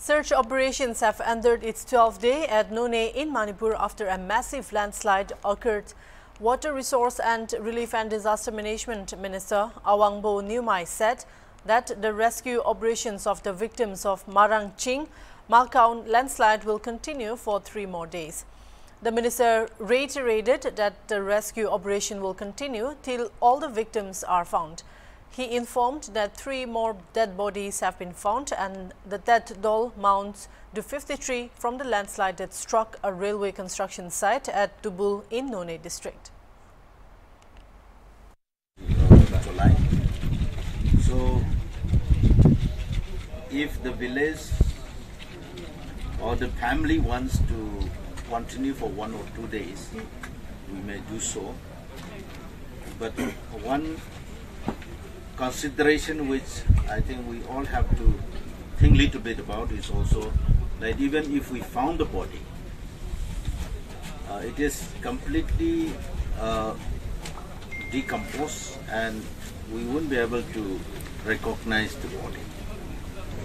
Search operations have entered its 12th day at Noney in Manipur after a massive landslide occurred. Water Resource and Relief and Disaster Management Minister Awangbou Newmai said that the rescue operations of the victims of Marang Ching Malkaun landslide will continue for three more days. The minister reiterated that the rescue operation will continue till all the victims are found. He informed that three more dead bodies have been found and the death toll mounts to 53 from the landslide that struck a railway construction site at Tupul in Noney district. So, if the village or the family wants to continue for one or two days, we may do so. But one consideration which I think we all have to think a little bit about is also that even if we found the body, uh, it is completely uh, decomposed and we won't be able to recognize the body.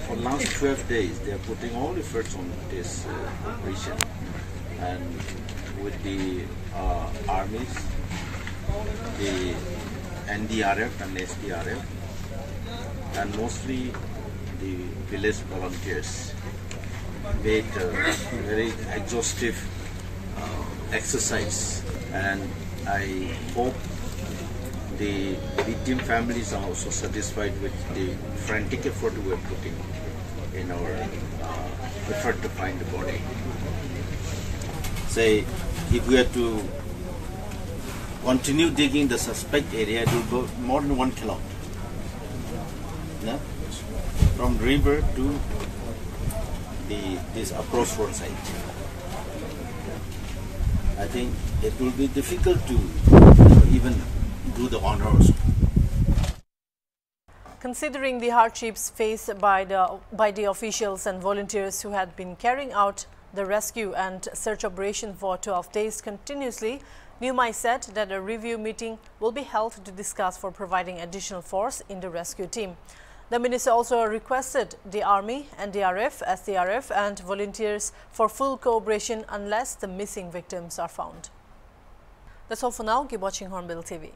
For last 12 days, they are putting all efforts on this uh, operation and with the uh, armies, the NDRF and SDRF, and mostly the village volunteers made a very exhaustive uh, exercise and I hope the victim families are also satisfied with the frantic effort we are putting in our uh, effort to find the body. Say, if we are to continue digging the suspect area, will go more than one kilometer. Yeah? From river to the this approach road site. I think it will be difficult to even do the honors. Considering the hardships faced by the, by the officials and volunteers who had been carrying out the rescue and search operation for 12 days continuously, Newmai said that a review meeting will be held to discuss for providing additional force in the rescue team. The minister also requested the Army, NDRF, SDRF and volunteers for full cooperation unless the missing victims are found. That's all for now. Keep watching Hornbill TV.